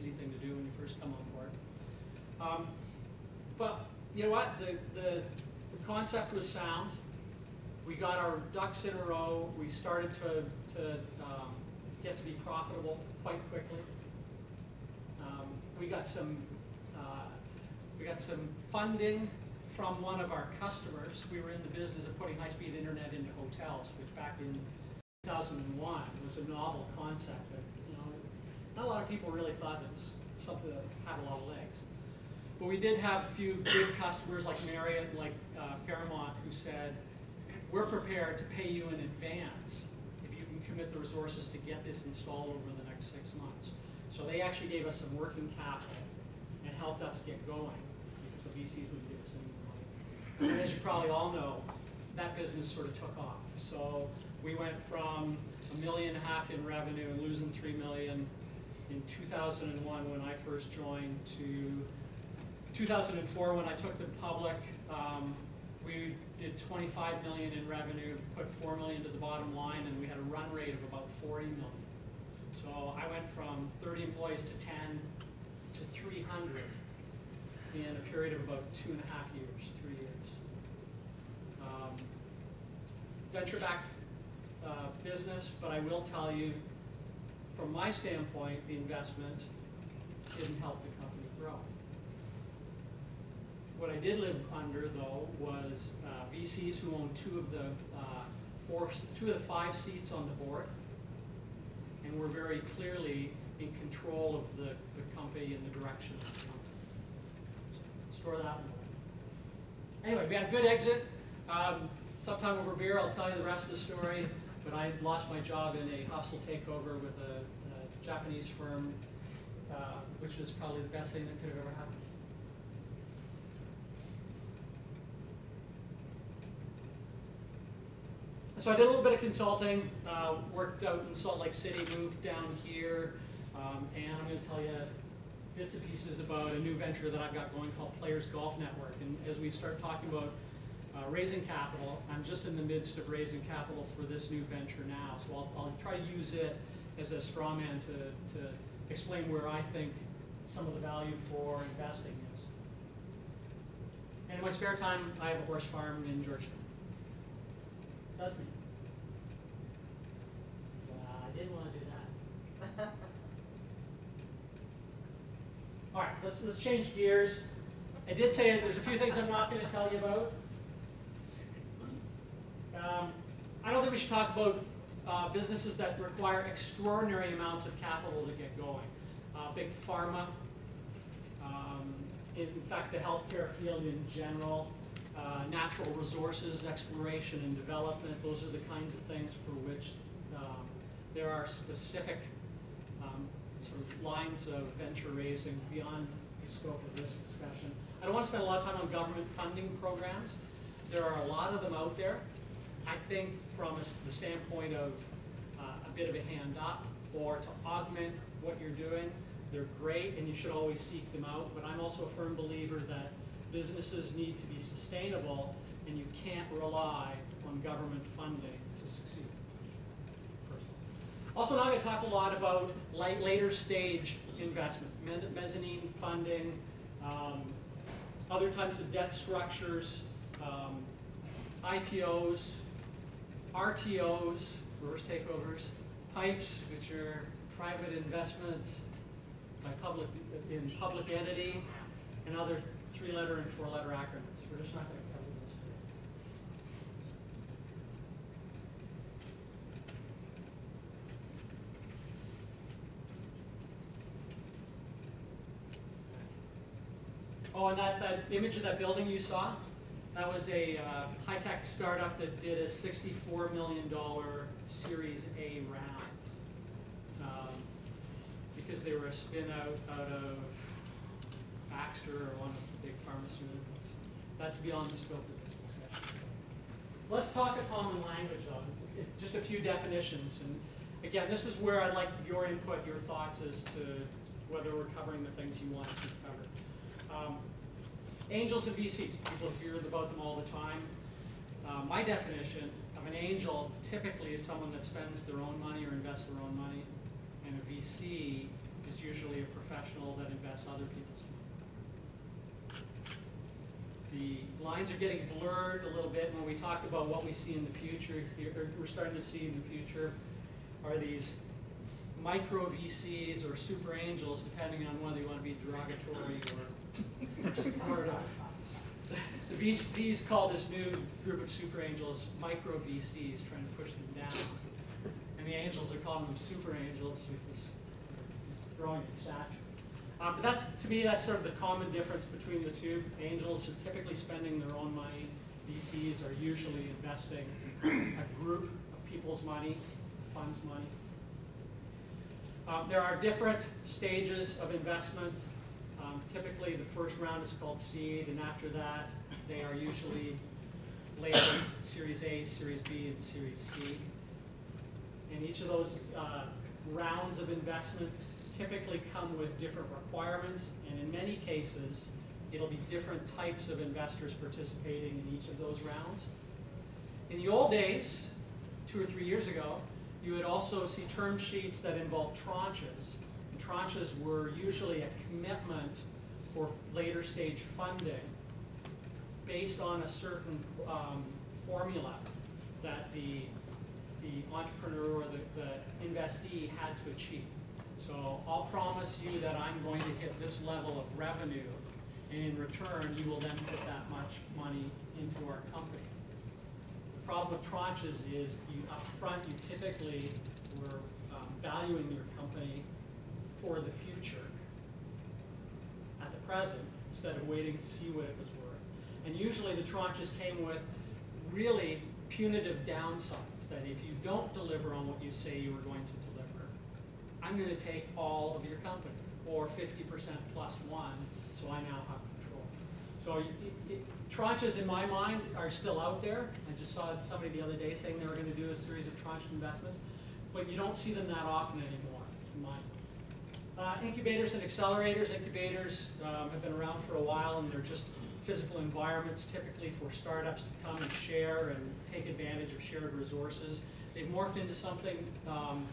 easy thing to do when you first come on board. Um, but you know what? The, the, the concept was sound. We got our ducks in a row. We started to, to um, get to be profitable quite quickly. Um, we got some uh, we got some funding from one of our customers. We were in the business of putting high-speed internet into hotels, which back in 2001 was a novel concept. Not a lot of people really thought it was something that had a lot of legs. But we did have a few big customers like Marriott and like uh, Fairmont who said, we're prepared to pay you in advance if you can commit the resources to get this installed over the next six months. So they actually gave us some working capital and helped us get going because the VCs wouldn't give us any money. And as you probably all know, that business sort of took off. So we went from a million and a half in revenue and losing three million in 2001 when I first joined to 2004 when I took the public. Um, we did 25 million in revenue, put 4 million to the bottom line, and we had a run rate of about 40 million. So I went from 30 employees to 10 to 300 in a period of about two and a half years, three years. Um, Venture-backed uh, business, but I will tell you, from my standpoint, the investment didn't help the company grow. What I did live under, though, was uh, VCs who owned two of the uh, four, two of the five seats on the board, and were very clearly in control of the, the company and the direction of the company. Store that one. Anyway, we had a good exit. Um, sometime over beer, I'll tell you the rest of the story. But I lost my job in a hostile takeover with a, a Japanese firm, uh, which was probably the best thing that could have ever happened. So I did a little bit of consulting, uh, worked out in Salt Lake City, moved down here, um, and I'm going to tell you bits and pieces about a new venture that I've got going called Players Golf Network. And as we start talking about uh, raising capital, I'm just in the midst of raising capital for this new venture now. So I'll, I'll try to use it as a straw man to, to explain where I think some of the value for investing is. And in my spare time, I have a horse farm in Georgetown. That's me. Uh, I didn't want to do that. All right, let's, let's change gears. I did say there's a few things I'm not going to tell you about. Um, I don't think we should talk about uh, businesses that require extraordinary amounts of capital to get going. Uh, big pharma, um, in fact, the healthcare field in general, uh, natural resources, exploration and development, those are the kinds of things for which um, there are specific um, sort of lines of venture raising beyond the scope of this discussion. I don't want to spend a lot of time on government funding programs. There are a lot of them out there. I think from a, the standpoint of uh, a bit of a hand up or to augment what you're doing, they're great and you should always seek them out. But I'm also a firm believer that businesses need to be sustainable and you can't rely on government funding to succeed. Also, now I'm going to talk a lot about light, later stage investment, mezzanine funding, um, other types of debt structures, um, IPOs, RTOs, reverse takeovers, PIPEs, which are private investment by public in public entity, and other three-letter and four-letter acronyms. We're just not going to cover those today. Oh, and that, that image of that building you saw, that was a uh, high-tech startup that did a $64 million Series A round um, because they were a spin-out out of Baxter or one of the big pharmaceuticals. That's beyond the scope of this discussion. Let's talk a common language, just a few definitions. And again, this is where I'd like your input, your thoughts as to whether we're covering the things you want us to cover. Um, angels and VCs, people hear about them all the time. Uh, my definition of an angel typically is someone that spends their own money or invests their own money, and a VC is usually a professional that invests other people's money. The lines are getting blurred a little bit when we talk about what we see in the future here, we're starting to see in the future are these micro VCs or super angels, depending on whether you want to be derogatory or The VCs call this new group of super angels micro VCs, trying to push them down. And the angels are calling them super angels because they're growing in stature. Um, but that's, to me, that's sort of the common difference between the two. Angels are typically spending their own money. VCs are usually investing a group of people's money, funds money. Um, there are different stages of investment. Um, typically, the first round is called seed, and after that, they are usually labeled Series A, Series B, and Series C. And each of those uh, rounds of investment typically come with different requirements, and in many cases, it'll be different types of investors participating in each of those rounds. In the old days, two or three years ago, you would also see term sheets that involve tranches. Tranches were usually a commitment for later stage funding based on a certain um, formula that the, the entrepreneur or the, the investee had to achieve. So I'll promise you that I'm going to hit this level of revenue, and in return, you will then put that much money into our company. The problem with tranches is you upfront, you typically were um, valuing your company for the future at the present instead of waiting to see what it was worth. And usually the tranches came with really punitive downsides, that if you don't deliver on what you say you were going to deliver, I'm going to take all of your company, or 50% plus one, so I now have control. So it, it, tranches, in my mind, are still out there. I just saw somebody the other day saying they were going to do a series of tranche investments, but you don't see them that often anymore, in my uh, incubators and accelerators. Incubators um, have been around for a while, and they're just physical environments typically for startups to come and share and take advantage of shared resources. They've morphed into something um,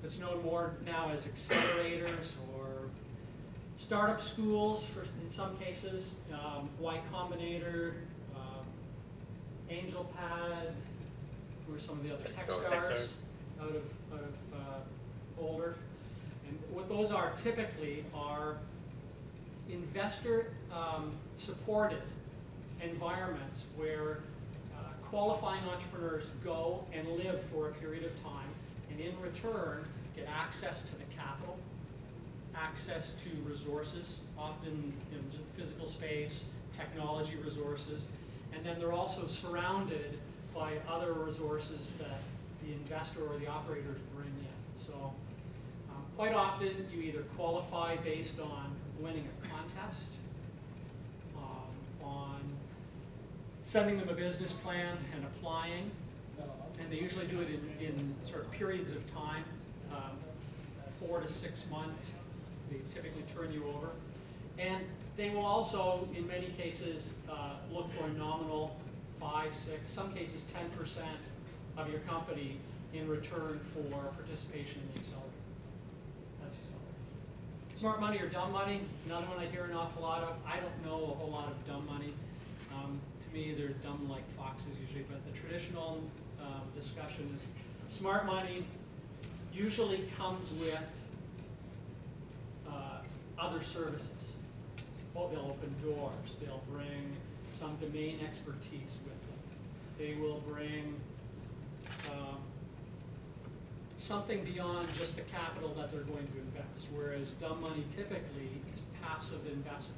that's known more now as accelerators or startup schools for, in some cases, um, Y Combinator, um, Angel Pad, who are some of the other Techstars. Techstars out of, out of uh, Boulder. What those are typically are investor um, supported environments where uh, qualifying entrepreneurs go and live for a period of time and in return get access to the capital, access to resources, often you know, physical space, technology resources, and then they're also surrounded by other resources that the investor or the operators bring in. So quite often you either qualify based on winning a contest, um, on sending them a business plan and applying, and they usually do it in, in sort of periods of time, um, four to six months. They typically turn you over. And they will also, in many cases, uh, look for a nominal five, six, some cases ten percent of your company in return for participation in the accelerator. Smart money or dumb money, another one I hear an awful lot of. I don't know a whole lot of dumb money. Um, to me, they're dumb like foxes usually, but the traditional um, discussion is smart money usually comes with uh, other services. Well, they'll open doors, they'll bring some domain expertise with them. They will bring um, something beyond just the capital that they're going to invest, whereas dumb money typically is passive investment.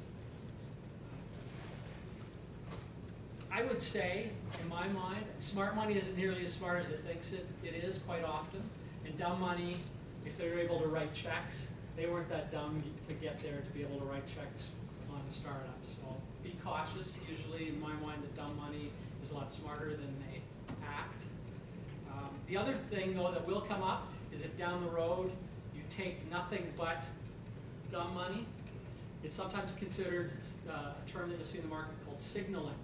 I would say, in my mind, smart money isn't nearly as smart as it thinks it, it is quite often. And dumb money, if they're able to write checks, they weren't that dumb to get there to be able to write checks on startups. So be cautious. Usually, in my mind, the dumb money is a lot smarter than they act. The other thing, though, that will come up is if down the road you take nothing but dumb money, it's sometimes considered uh, a term that you'll see in the market called signaling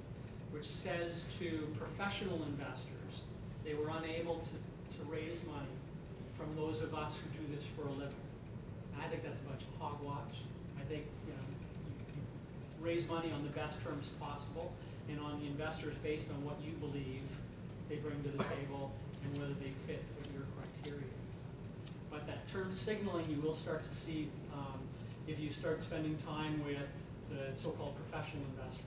which says to professional investors, they were unable to, to raise money from those of us who do this for a living. And I think that's a bunch of hogwash. I think, you know, you raise money on the best terms possible and on the investors based on what you believe they bring to the table and whether they fit what your criteria. But that term signaling, you will start to see um, if you start spending time with the so-called professional investors.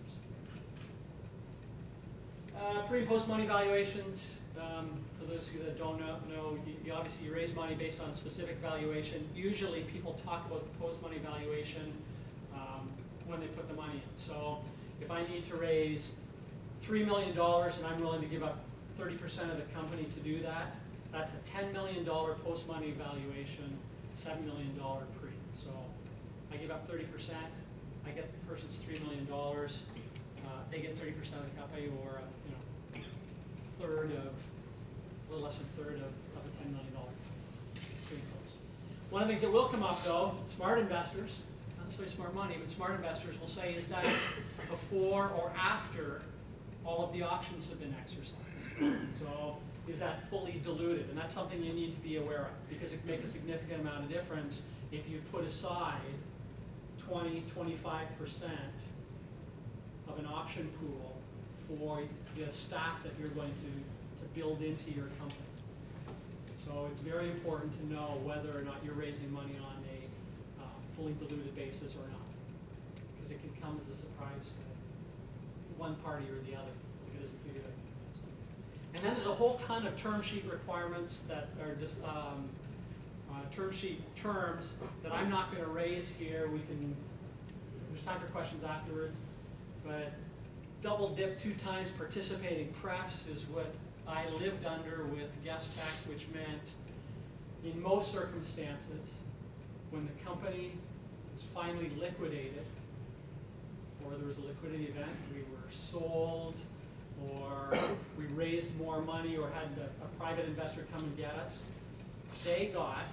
Uh, Pre and post money valuations, um, for those of you that don't know, know, you- you obviously you raise money based on a specific valuation. Usually people talk about the post money valuation um, when they put the money in. So if I need to raise three million dollars and I'm willing to give up thirty percent of the company to do that, that's a ten million dollar post money valuation, seven million dollar pre. So I give up thirty percent, I get the person's three million dollars, uh, they get thirty percent of the company or, uh, you know, third of, a little less than a third of, of a ten million dollar pre-post. One of the things that will come up though, smart investors, not necessarily smart money, but smart investors will say is that before or after all of the options have been exercised. So is that fully diluted? And that's something you need to be aware of because it can make a significant amount of difference if you've put aside 20, 25 percent of an option pool for the staff that you're going to, to build into your company. So it's very important to know whether or not you're raising money on a uh, fully diluted basis or not. Because it can come as a surprise to one party or the other if it isn't figured out. And then there's a whole ton of term sheet requirements that are just, um, uh, term sheet terms that I'm not gonna raise here. We can, there's time for questions afterwards. But double dip two times participating prefs is what I lived under with GuestTek, which meant in most circumstances, when the company was finally liquidated, or there was a liquidity event, we were sold, or we raised more money, or had a, a private investor come and get us, they got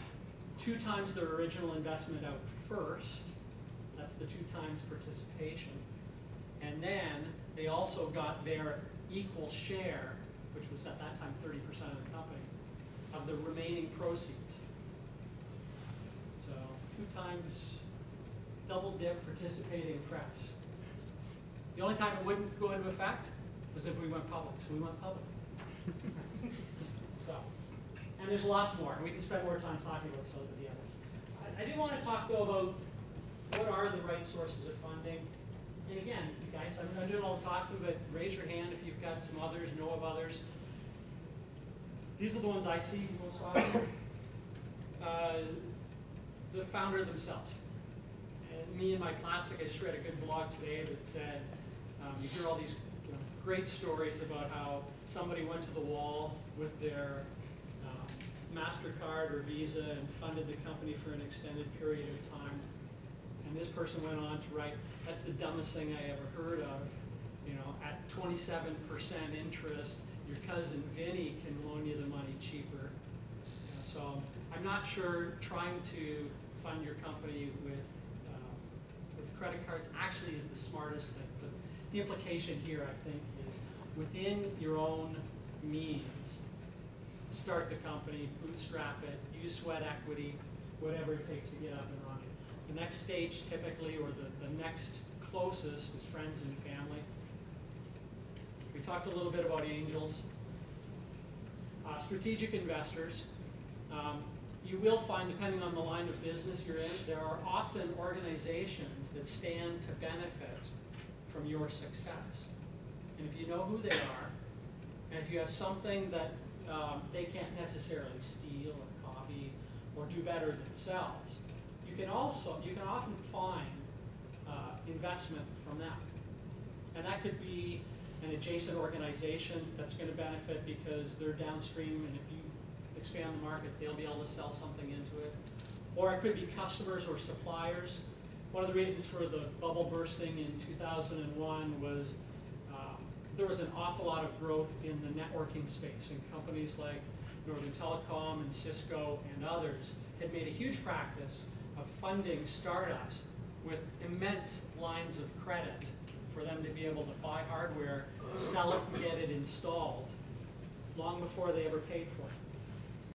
two times their original investment out first, that's the two times participation, and then they also got their equal share, which was at that time thirty percent of the company, of the remaining proceeds. So two times double dip participating prefs. The only time it wouldn't go into effect was if we went public, so we went public. So, and there's lots more, and we can spend more time talking about some of the others. I, I do want to talk though about what are the right sources of funding. And again, you guys, I'm not doing all the talking, but raise your hand if you've got some others, know of others. These are the ones I see most often. Uh, The founder themselves. And me and my classic, I just read a good blog today that said, um, you hear all these great stories about how somebody went to the wall with their um, MasterCard or Visa and funded the company for an extended period of time. And this person went on to write, that's the dumbest thing I ever heard of. You know, at twenty-seven percent interest, your cousin Vinny can loan you the money cheaper. You know, So I'm not sure trying to fund your company with, um, with credit cards actually is the smartest thing. But the implication here, I think, is within your own means, start the company, bootstrap it, use sweat equity, whatever it takes to get up and running. The next stage typically, or the, the next closest is friends and family. We talked a little bit about angels. Uh, strategic investors. Um, you will find, depending on the line of business you're in, there are often organizations that stand to benefit from your success. And if you know who they are, and if you have something that um, they can't necessarily steal or copy or do better themselves, you can also, you can often find uh, investment from them. And that could be an adjacent organization that's gonna benefit because they're downstream and if you expand the market, they'll be able to sell something into it. Or it could be customers or suppliers. One of the reasons for the bubble bursting in two thousand and one was um, there was an awful lot of growth in the networking space and companies like Northern Telecom and Cisco and others had made a huge practice of funding startups with immense lines of credit for them to be able to buy hardware, sell it, and get it installed, long before they ever paid for it.